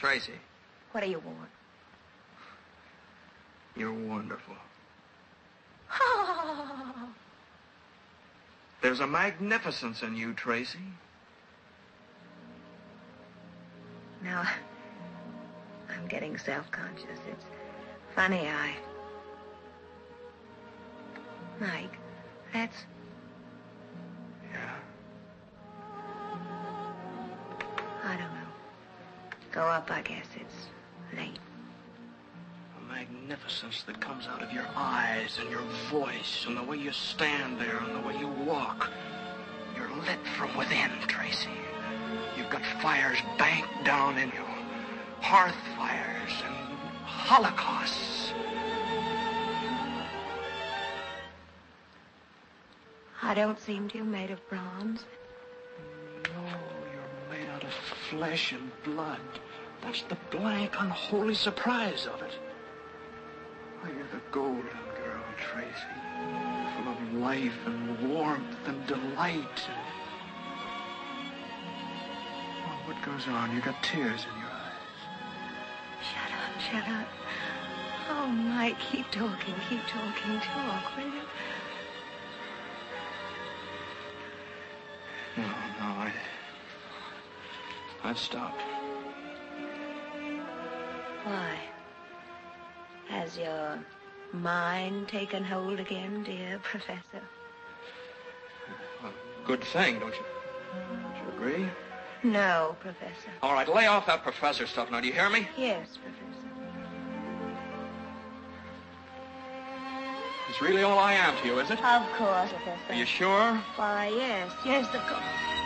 Tracy, What do you want? you're wonderful. Oh, There's a magnificence in you, Tracy. now, I'm getting self-conscious. It's funny, I... Mike, that's... Go up, I guess. It's late. The magnificence that comes out of your eyes and your voice and the way you stand there and the way you walk. You're lit from within, Tracy. You've got fires banked down in you. Hearth fires and holocausts. I don't seem to be made of bronze. Out of flesh and blood. That's the blank, unholy surprise of it. Oh, you're the golden girl, Tracy. Full of life and warmth and delight. What goes on? You got tears in your eyes. Shut up, shut up. Oh, Mike, keep talking, keep talking. Talk, will you? I've stopped. Why? Has your mind taken hold again, dear Professor? Well, good thing, don't you? Don't you agree? No, Professor. All right, lay off that professor stuff now. Do you hear me? Yes, Professor. It's really all I am to you, is it? Of course, Professor. Are you sure? Why, yes, yes, of course.